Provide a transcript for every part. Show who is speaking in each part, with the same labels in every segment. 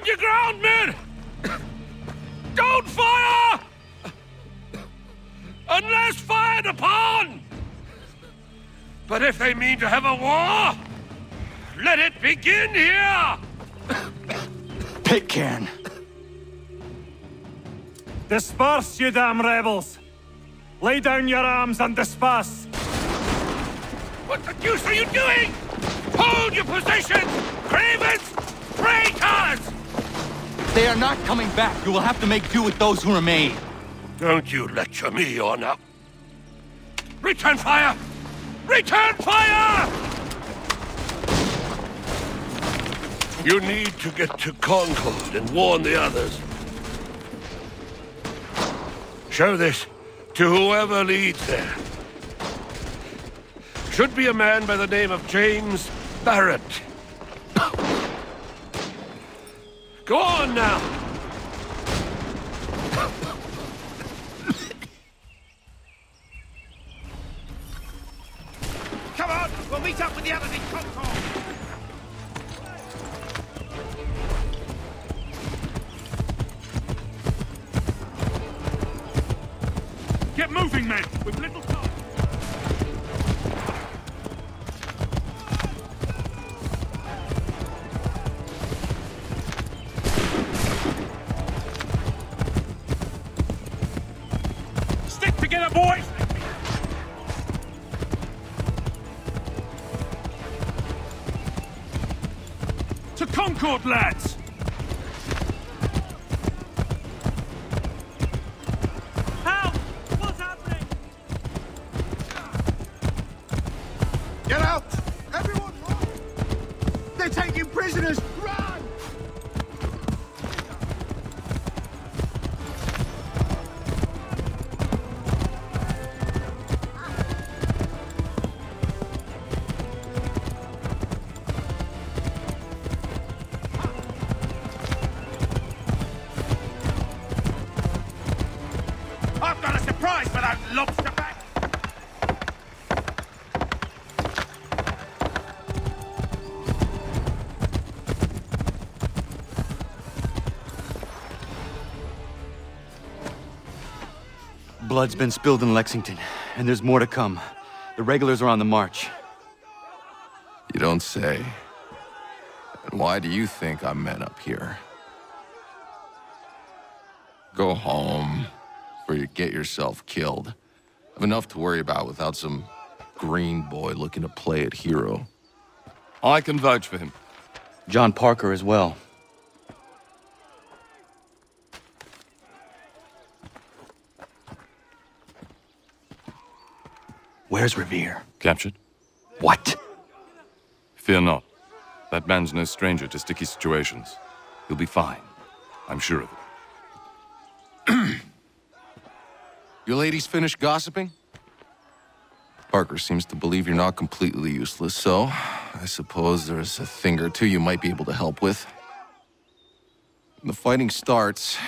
Speaker 1: Stand your ground, men! Don't fire! Unless fired upon! But if they mean to have a war, let it begin here!
Speaker 2: Pitcairn!
Speaker 3: Disperse, you damn rebels! Lay down your arms and disperse!
Speaker 1: What the deuce are you doing? Hold your positions! Cravens! Traitors!
Speaker 2: They are not coming back. You will have to make do with those who remain.
Speaker 1: Don't you lecture me up. Return fire! Return fire! You need to get to Concord and warn the others. Show this to whoever leads there. Should be a man by the name of James Barrett. Go on now!
Speaker 4: Concord,
Speaker 3: lads!
Speaker 2: Blood's been spilled in Lexington, and there's more to come. The regulars are on the march.
Speaker 5: You don't say. And why do you think I'm men up here? Go home, or you get yourself killed. I've enough to worry about without some green boy looking to play at hero.
Speaker 6: I can vouch for him.
Speaker 2: John Parker as well. Where's Revere?
Speaker 6: Captured?
Speaker 2: What?
Speaker 6: Fear not. That man's no stranger to sticky situations. He'll be fine. I'm sure of it.
Speaker 5: You ladies finished gossiping? Parker seems to believe you're not completely useless, so I suppose there's a thing or two you might be able to help with. When the fighting starts,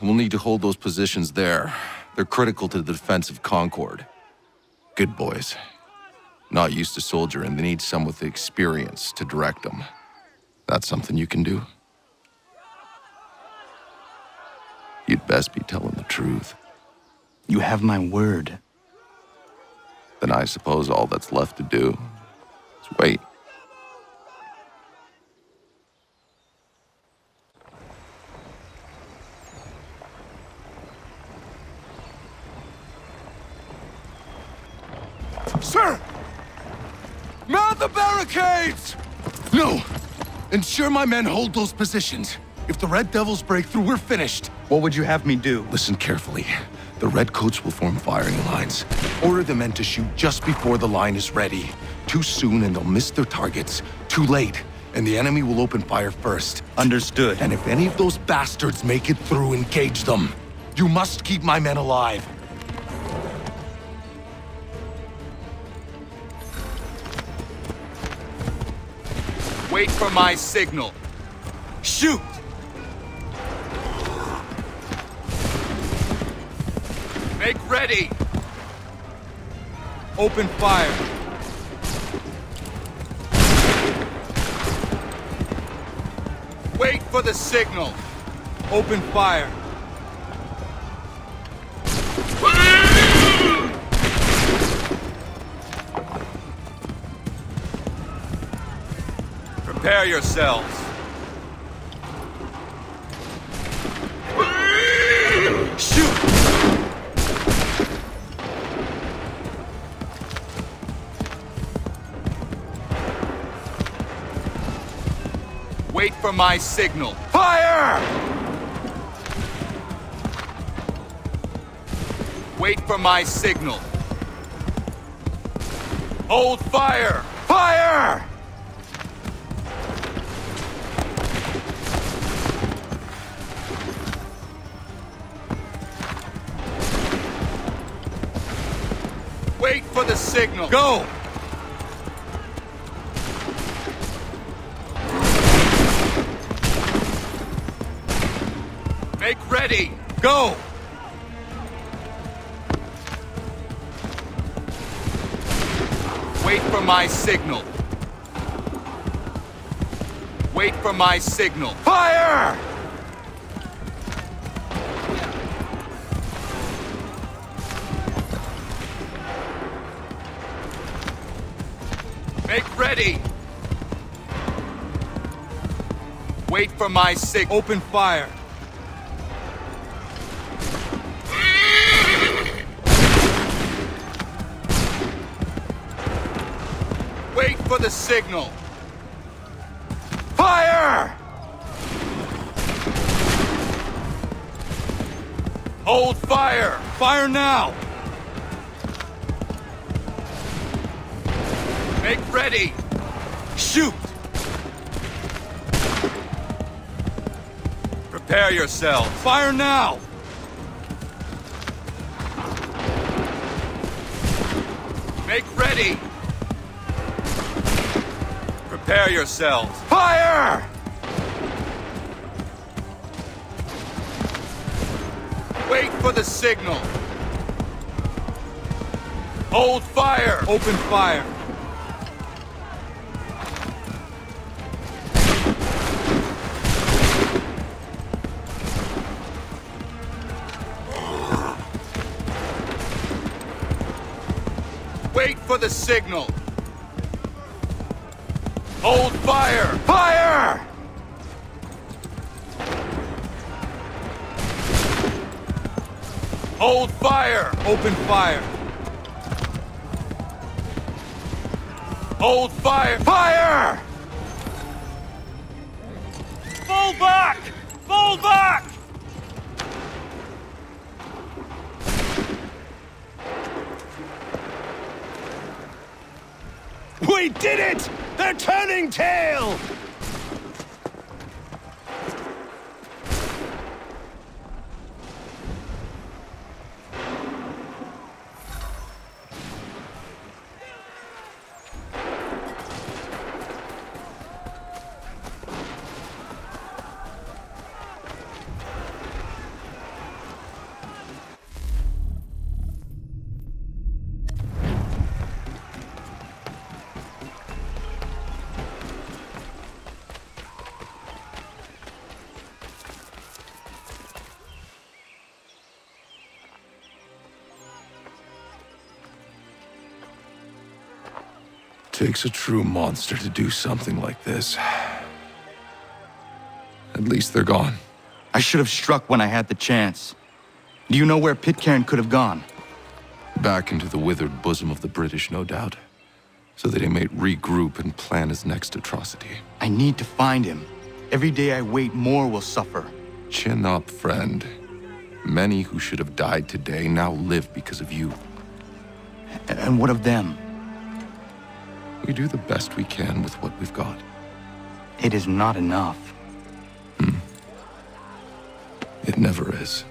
Speaker 5: we'll need to hold those positions there. They're critical to the defense of Concord. Good boys. Not used to soldiering, they need some with the experience to direct them. That's something you can do. You'd best be telling the truth.
Speaker 2: You have my word.
Speaker 5: Then I suppose all that's left to do is wait. Mount the barricades! No! Ensure my men hold those positions. If the Red Devils break through, we're finished.
Speaker 2: What would you have me do?
Speaker 5: Listen carefully. The Redcoats will form firing lines. Order the men to shoot just before the line is ready. Too soon and they'll miss their targets. Too late, and the enemy will open fire first.
Speaker 2: Understood.
Speaker 5: And if any of those bastards make it through, engage them. You must keep my men alive.
Speaker 2: Wait for my signal. Shoot! Make ready! Open fire. Wait for the signal. Open fire. Prepare yourselves. Shoot! Wait for my signal. Fire! Wait for my signal. Hold fire! Fire! The signal. Go! Make ready. Go! Wait for my signal. Wait for my signal. Fire! Ready. Wait for my signal. Open fire. Wait for the signal. Fire! Hold fire! Fire now! Make ready! Shoot! Prepare yourselves. Fire now! Make ready! Prepare yourselves. Fire! Wait for the signal. Hold fire. Open fire. For the signal. Hold fire! Fire! Hold fire! Open fire! Hold fire! Fire!
Speaker 3: Fall back! Fall back!
Speaker 4: We did it! They're turning tail!
Speaker 5: It takes a true monster to do something like this. At least they're gone.
Speaker 2: I should have struck when I had the chance. Do you know where Pitcairn could have gone?
Speaker 5: Back into the withered bosom of the British, no doubt. So that he may regroup and plan his next atrocity.
Speaker 2: I need to find him. Every day I wait, more will suffer.
Speaker 5: Chin up, friend. Many who should have died today now live because of you.
Speaker 2: And what of them?
Speaker 5: We do the best we can with what we've got.
Speaker 2: It is not enough. Hmm.
Speaker 5: It never is.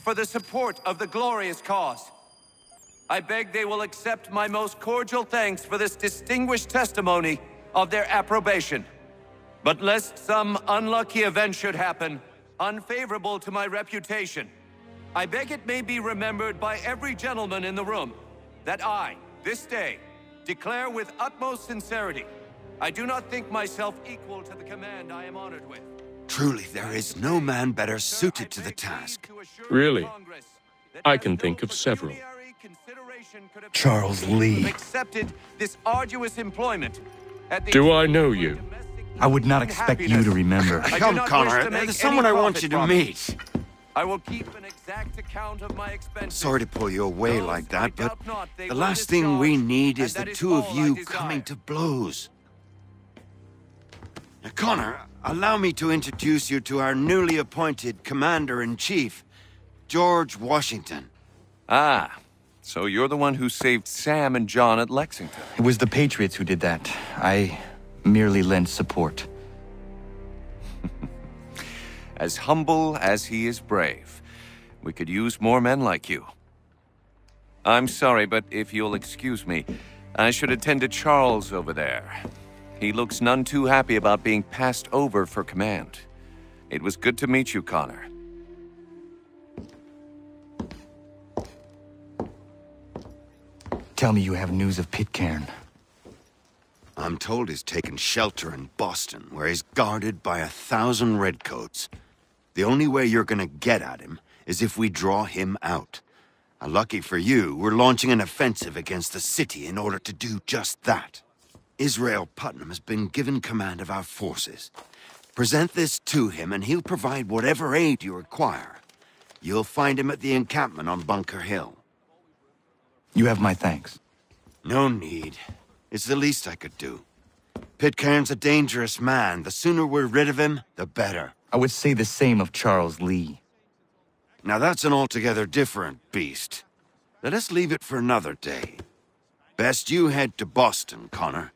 Speaker 7: For the support of the glorious cause. I beg they will accept my most cordial thanks for this distinguished testimony of their approbation. But lest some unlucky event should happen, unfavorable to my reputation, I beg it may be remembered by every gentleman in the room that I, this day, declare with utmost sincerity, I do not think myself equal to the command I am honored with.
Speaker 4: Truly, there is no man better suited to the task.
Speaker 8: Really? I can think of several.
Speaker 4: Charles Lee.
Speaker 7: Accepted this arduous employment.
Speaker 8: Do I know you?
Speaker 2: I would not expect you to remember.
Speaker 7: I
Speaker 4: Come, Connor.
Speaker 7: wish
Speaker 4: There's someone I want you to meet.
Speaker 7: I will keep an exact account of my expenses.
Speaker 4: Sorry to pull you away
Speaker 7: Those
Speaker 4: like that, but
Speaker 7: not
Speaker 4: the last thing we need is
Speaker 7: that
Speaker 4: the
Speaker 7: is
Speaker 4: two of you coming to blows. Now, Connor, allow me to introduce you to our newly appointed Commander-in-Chief, George Washington.
Speaker 7: Ah, so you're the one who saved Sam and John at Lexington.
Speaker 2: It was the Patriots who did that. I merely lent support.
Speaker 7: As humble as he is brave. We could use more men like you. I'm sorry, but if you'll excuse me, I should attend to Charles over there. He looks none too happy about being passed over for command. It was good to meet you, Connor.
Speaker 2: Tell me you have news of Pitcairn.
Speaker 4: I'm told he's taken shelter in Boston, where he's guarded by a thousand redcoats. The only way you're gonna get at him is if we draw him out. Uh, lucky for you, we're launching an offensive against the city in order to do just that. Israel Putnam has been given command of our forces. Present this to him and he'll provide whatever aid you require. You'll find him at the encampment on Bunker Hill.
Speaker 2: You have my thanks.
Speaker 4: No need. It's the least I could do. Pitcairn's a dangerous man. The sooner we're rid of him, the better.
Speaker 2: I would say the same of Charles Lee.
Speaker 4: Now that's an altogether different beast. Let us leave it for another day. Best you head to Boston, Connor.